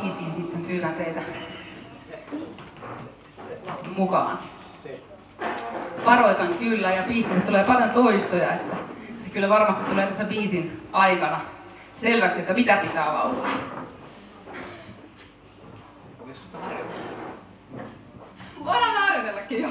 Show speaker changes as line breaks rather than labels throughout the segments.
biisiin sitten pyydän teitä mukaan. Varoitan kyllä ja biisissä tulee paljon toistoja, että se kyllä varmasti tulee tässä biisin aikana selväksi, että mitä pitää laulaa. Voidaan harjoitellakin jo.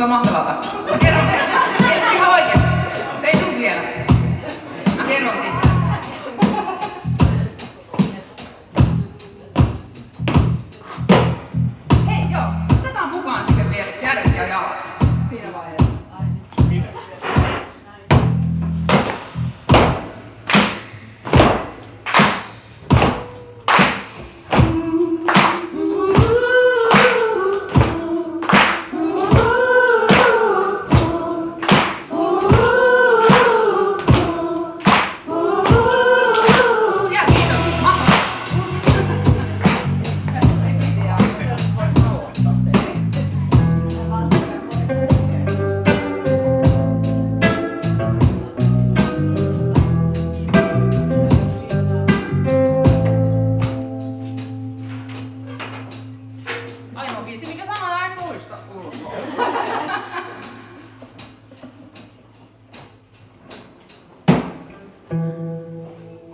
がまんだから。push.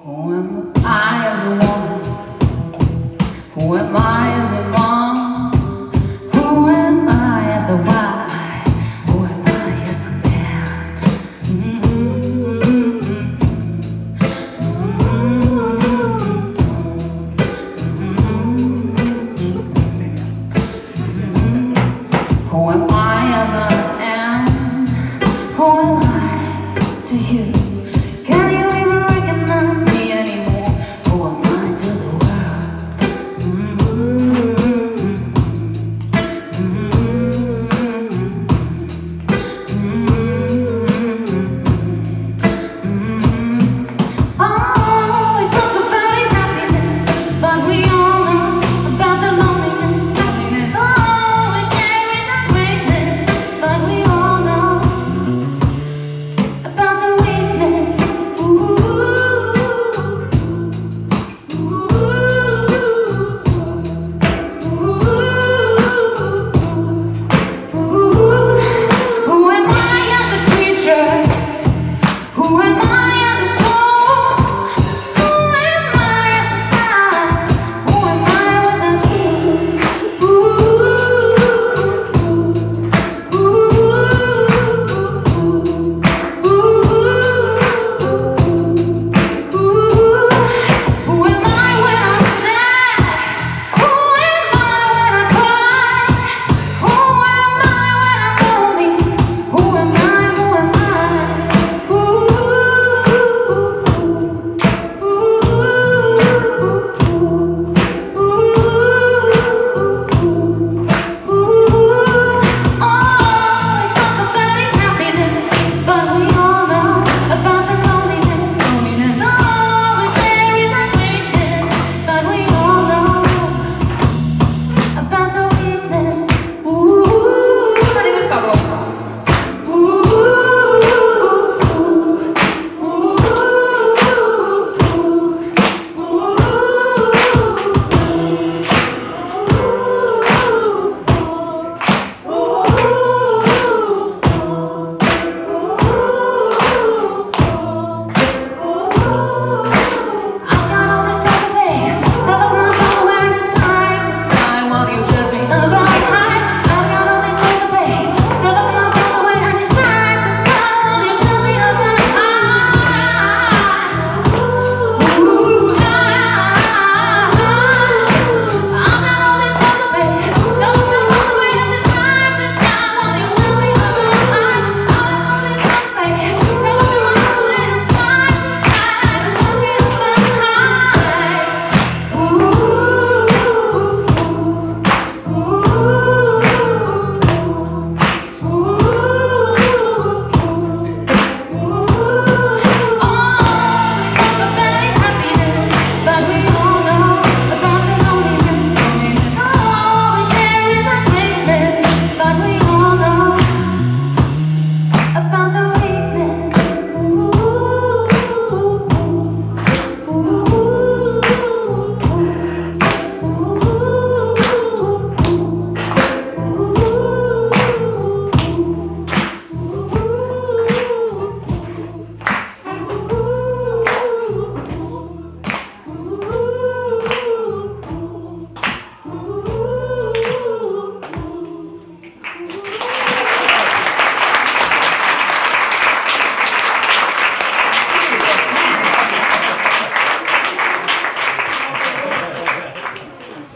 Who am I as a woman? Who am I?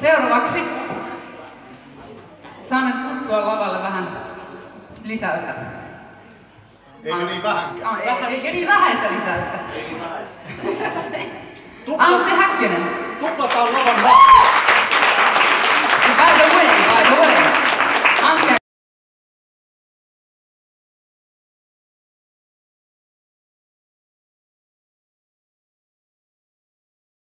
Seuraavaksi saan nyt kutsua lavalle vähän lisäystä.
Eikä niin vähän.
Ah, ei- Eikä niin vähäistä lisäystä.
Ei niin vähän.
Anssi Häkkönen.
Tuplataan lavan.